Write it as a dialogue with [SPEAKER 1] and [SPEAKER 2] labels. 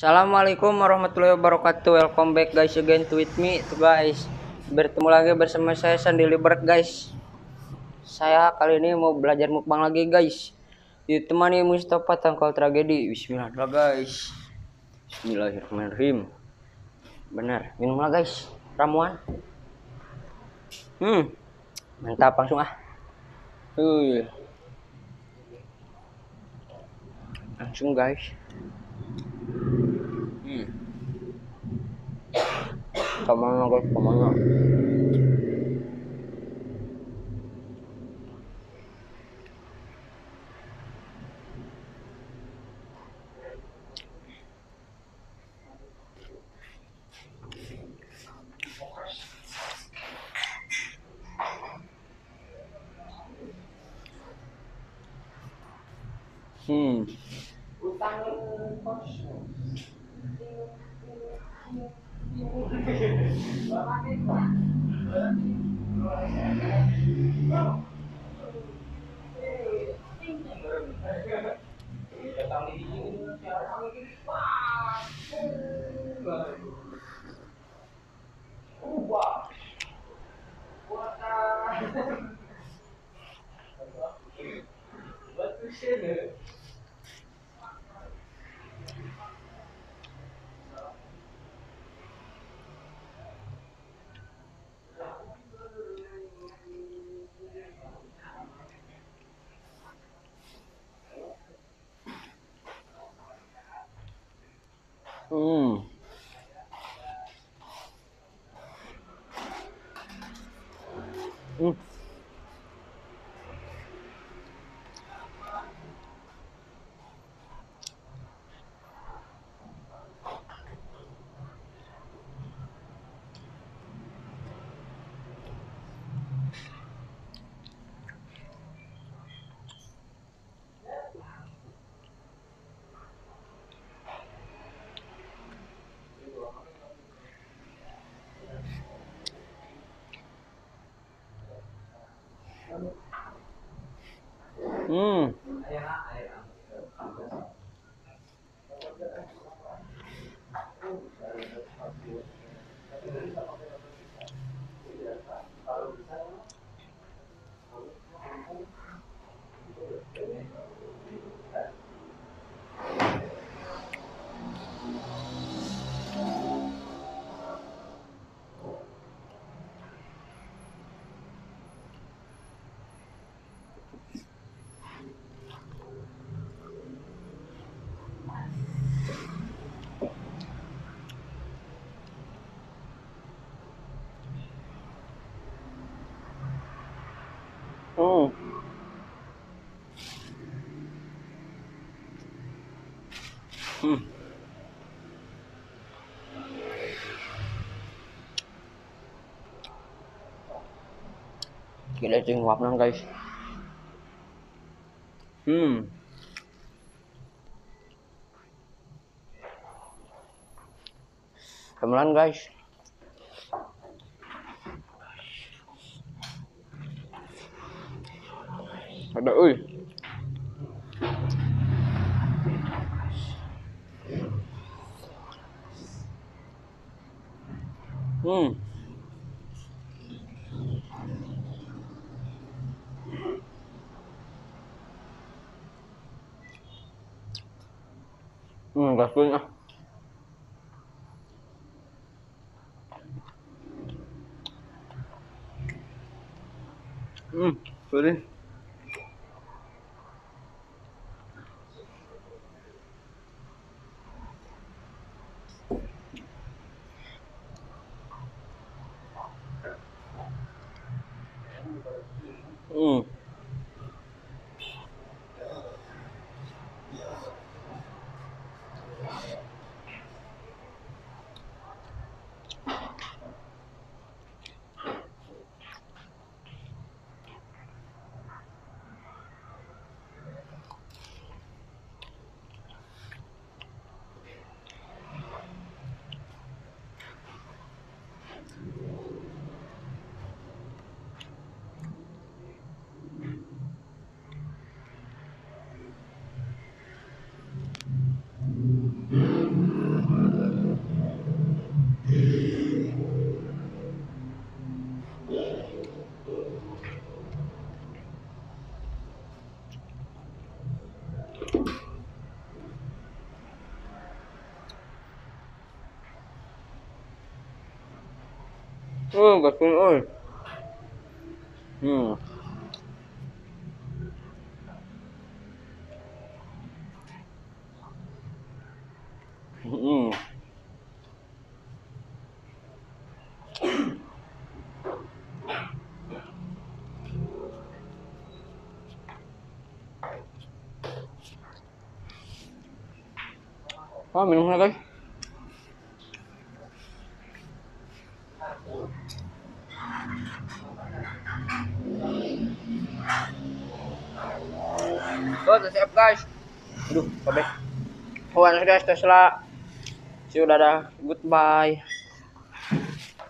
[SPEAKER 1] Assalamualaikum warahmatullahi wabarakatuh. Welcome back guys again to with me to guys. Bertemu lagi bersama saya Sandi Libert guys. Saya kali ini mau belajar mukbang lagi guys. Ditemani Mustafa Tangkal Tragedi. Bismillahirrahmanirrahim guys. Bismillahirrahmanirrahim. Benar, minumlah guys. Ramuan. Hmm. Mantap langsung ah. Uh. Langsung guys. Hmm. Kemana guys? Kemana? Hmm. Hmm. Hmm. Hmm. Hmm. Gila cuy nguap nang guys. Hmm. Kemelan guys. Ada ui. Hmm. Hmm, gasnya. Hmm, sorry. Mm. Hmm. Oh, gasin oi. Hmm. Hmm. Oh, minum na guys. Udah siap guys. Aduh, kabeh. Kawan guys, Tesla. Sudah dah. Goodbye.